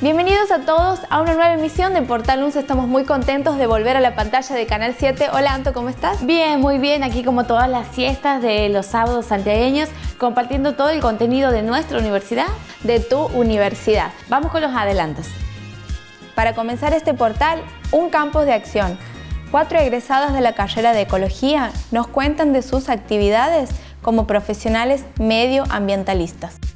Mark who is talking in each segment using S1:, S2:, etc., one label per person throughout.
S1: Bienvenidos a todos a una nueva emisión de Portal UNCE. Estamos muy contentos de volver a la pantalla de Canal 7. Hola Anto, ¿cómo estás?
S2: Bien, muy bien. Aquí como todas las siestas de los sábados santiagueños, compartiendo todo el contenido de nuestra universidad.
S1: De tu universidad.
S2: Vamos con los adelantos.
S1: Para comenzar este portal, un campus de acción. Cuatro egresados de la carrera de Ecología nos cuentan de sus actividades como profesionales medioambientalistas.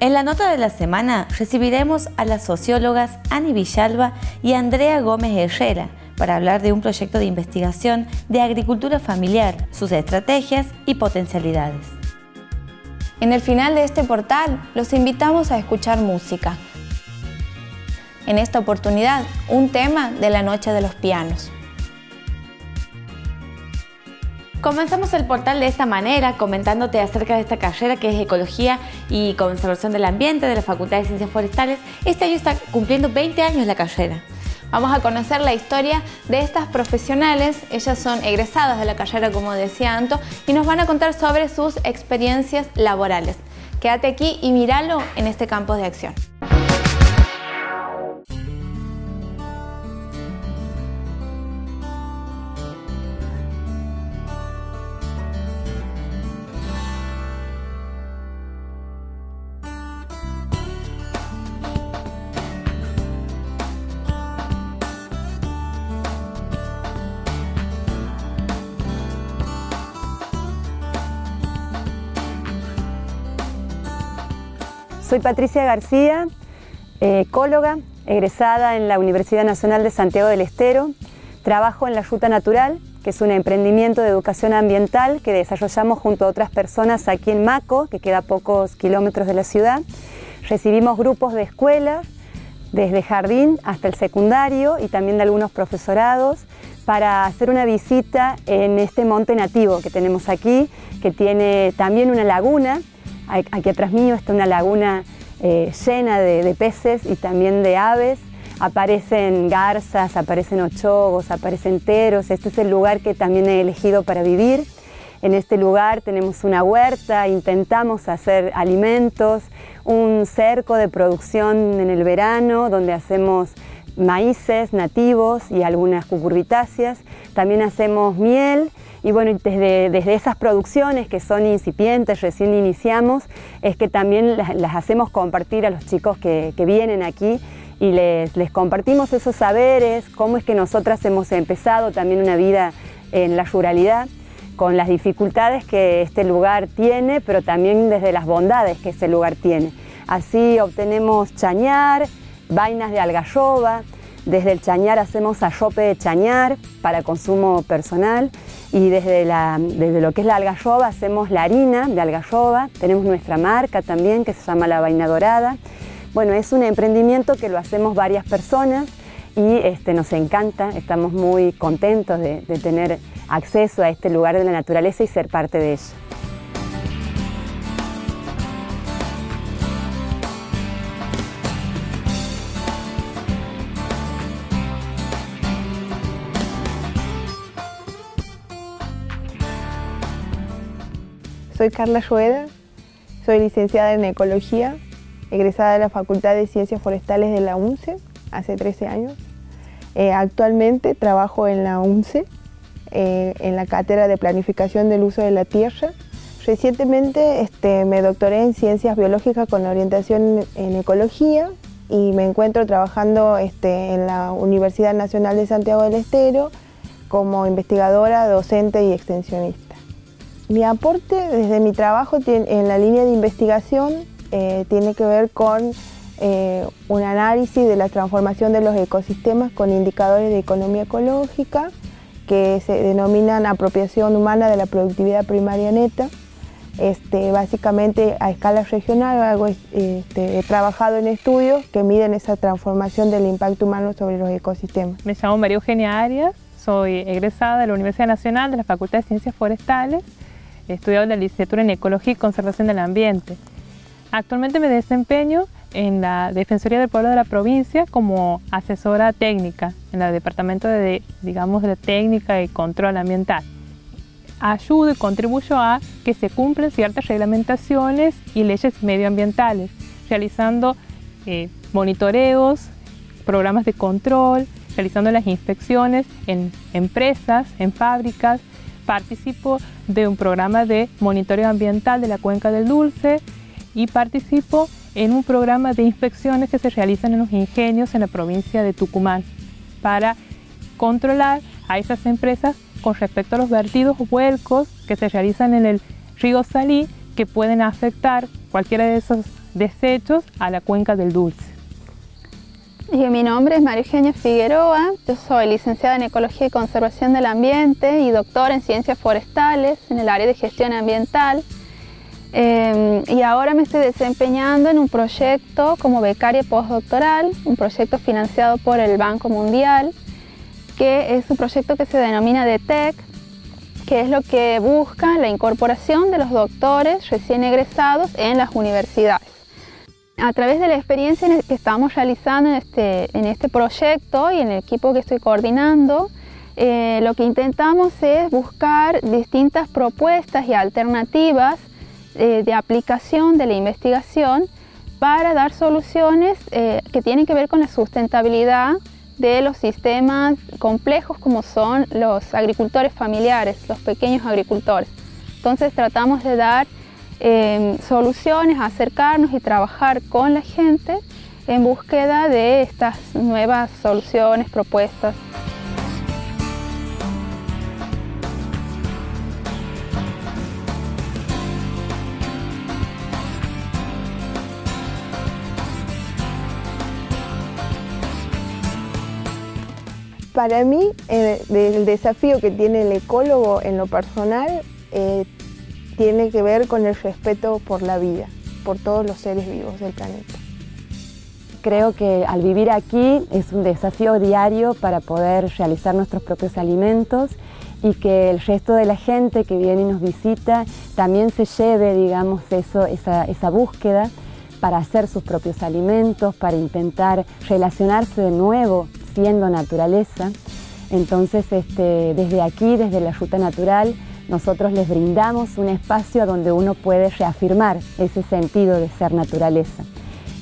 S2: En la nota de la semana recibiremos a las sociólogas Ani Villalba y Andrea Gómez Herrera para hablar de un proyecto de investigación de agricultura familiar, sus estrategias y potencialidades.
S1: En el final de este portal los invitamos a escuchar música. En esta oportunidad, un tema de la Noche de los Pianos.
S2: Comenzamos el portal de esta manera, comentándote acerca de esta carrera que es Ecología y Conservación del Ambiente de la Facultad de Ciencias Forestales. Este año está cumpliendo 20 años la carrera.
S1: Vamos a conocer la historia de estas profesionales. Ellas son egresadas de la carrera, como decía Anto, y nos van a contar sobre sus experiencias laborales. Quédate aquí y míralo en este campo de acción.
S3: Soy Patricia García, eh, ecóloga, egresada en la Universidad Nacional de Santiago del Estero. Trabajo en la Ruta Natural, que es un emprendimiento de educación ambiental que desarrollamos junto a otras personas aquí en Maco, que queda a pocos kilómetros de la ciudad. Recibimos grupos de escuelas, desde jardín hasta el secundario y también de algunos profesorados para hacer una visita en este monte nativo que tenemos aquí, que tiene también una laguna Aquí atrás mío está una laguna eh, llena de, peces y también de aves. Aparecen garzas, aparecen ochogos, aparecen teros. Este es el lugar que también he elegido para vivir. En este lugar tenemos una huerta, intentamos hacer alimentos, un cerco de producción en el verano donde hacemos maíces nativos y algunas cucurbitáceas. También hacemos miel y bueno, desde, desde esas producciones que son incipientes, recién iniciamos, es que también las, hacemos compartir a los chicos que, vienen aquí y les, les, compartimos esos saberes, cómo es que nosotras hemos empezado también una vida en la ruralidad, con las dificultades que este lugar tiene, pero también desde las bondades que este lugar tiene. Así obtenemos chañar, vainas de algarroba, desde el chañar hacemos arrope de chañar para consumo personal y desde, lo que es la algarroba hacemos la harina de algarroba, tenemos nuestra marca también que se llama La Vaina Dorada. Bueno, es un emprendimiento que lo hacemos varias personas y este, nos encanta, estamos muy contentos de, de tener acceso a este lugar de la naturaleza y ser parte de ella.
S4: Soy Carla Rueda, soy licenciada en Ecología, egresada de la Facultad de Ciencias Forestales de la UNCE hace 13 años. Eh, actualmente trabajo en la UNCE, eh, en la cátedra de Planificación del Uso de la Tierra. Recientemente este, me doctoré en Ciencias Biológicas con orientación en Ecología y me encuentro trabajando este, en la Universidad Nacional de Santiago del Estero como investigadora, docente y extensionista. Mi aporte desde mi trabajo en la línea de investigación eh, tiene que ver con eh, un análisis de la transformación de los ecosistemas con indicadores de economía ecológica que se denominan apropiación humana de la productividad primaria neta. Este, básicamente a escala regional este, he trabajado en estudios que miden esa transformación del impacto humano sobre los ecosistemas.
S5: Me llamo María Eugenia Arias, soy egresada de la Universidad Nacional de la Facultad de Ciencias Forestales estudiado la licenciatura en Ecología y Conservación del Ambiente. Actualmente me desempeño en la Defensoría del Pueblo de la provincia como asesora técnica en el Departamento de, digamos, de Técnica y Control Ambiental. Ayudo y contribuyo a que se cumplan ciertas reglamentaciones y leyes medioambientales, realizando eh, monitoreos, programas de control, realizando las inspecciones en empresas, en fábricas. Participo de un programa de monitoreo ambiental de la cuenca del Dulce y participo en un programa de inspecciones que se realizan en los ingenios en la provincia de Tucumán para controlar a esas empresas con respecto a los vertidos o vuelcos que se realizan en el río Salí que pueden afectar cualquiera de esos desechos a la cuenca del Dulce.
S6: Mi nombre es María Eugenia Figueroa, yo soy licenciada en Ecología y Conservación del Ambiente y doctora en Ciencias Forestales en el área de Gestión Ambiental. Em, y ahora me estoy desempeñando en un proyecto como becaria postdoctoral, un proyecto financiado por el Banco Mundial, que es un proyecto que se denomina DETEC, que es lo que busca la incorporación de los doctores recién egresados en las universidades. A través de la experiencia que estamos realizando en este, en este proyecto y en el equipo que estoy coordinando, eh, lo que intentamos es buscar distintas propuestas y alternativas eh, de aplicación de la investigación para dar soluciones eh, que tienen que ver con la sustentabilidad de los sistemas complejos como son los agricultores familiares, los pequeños agricultores. Entonces tratamos de dar eh, soluciones, acercarnos y trabajar con la gente en búsqueda de estas nuevas soluciones, propuestas.
S4: Para mí, el, desafío que tiene el ecólogo en lo personal eh, tiene que ver con el respeto por la vida, por todos los seres vivos del planeta.
S3: Creo que al vivir aquí es un desafío diario para poder realizar nuestros propios alimentos y que el resto de la gente que viene y nos visita también se lleve, digamos, eso, esa, búsqueda para hacer sus propios alimentos, para intentar relacionarse de nuevo siendo naturaleza. Entonces, este, desde aquí, desde la Ruta Natural, nosotros les brindamos un espacio donde uno puede reafirmar ese sentido de ser naturaleza.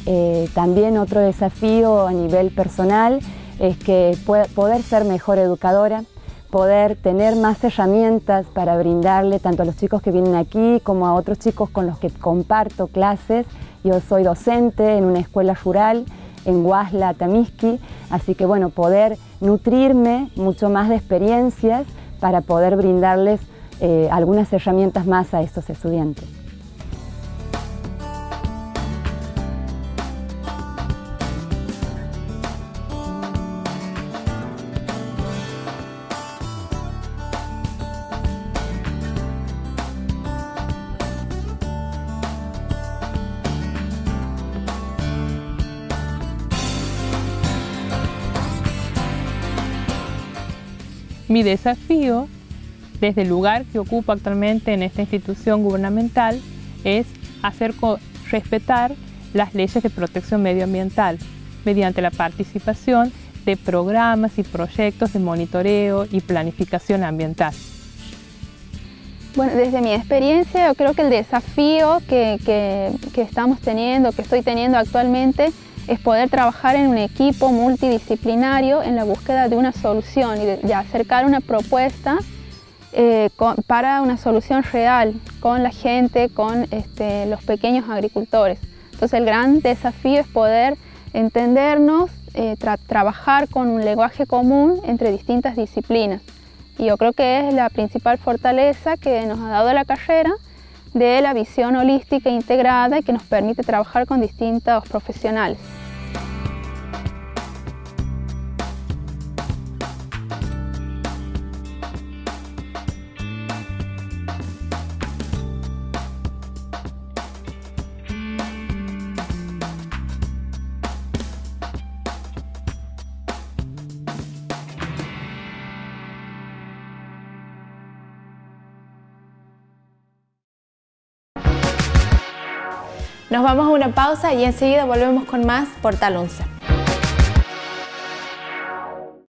S3: Eh, también otro desafío a nivel personal es que poder ser mejor educadora, poder tener más herramientas para brindarle tanto a los chicos que vienen aquí como a otros chicos con los que comparto clases. Yo soy docente en una escuela rural en Huasla, Tamiski, así que bueno, poder nutrirme mucho más de experiencias para poder brindarles eh, algunas herramientas más a estos estudiantes.
S5: Mi desafío desde el lugar que ocupo actualmente en esta institución gubernamental es hacer respetar las leyes de protección medioambiental mediante la participación de programas y proyectos de monitoreo y planificación ambiental.
S6: Bueno, desde mi experiencia yo creo que el desafío que, que estamos teniendo, que estoy teniendo actualmente, es poder trabajar en un equipo multidisciplinario en la búsqueda de una solución y de, acercar una propuesta eh, para una solución real con la gente, con este, los pequeños agricultores. Entonces el gran desafío es poder entendernos, eh, trabajar con un lenguaje común entre distintas disciplinas. Y yo creo que es la principal fortaleza que nos ha dado la carrera de la visión holística e integrada y que nos permite trabajar con distintos profesionales.
S1: Nos vamos a una pausa y enseguida volvemos con más Portal 11.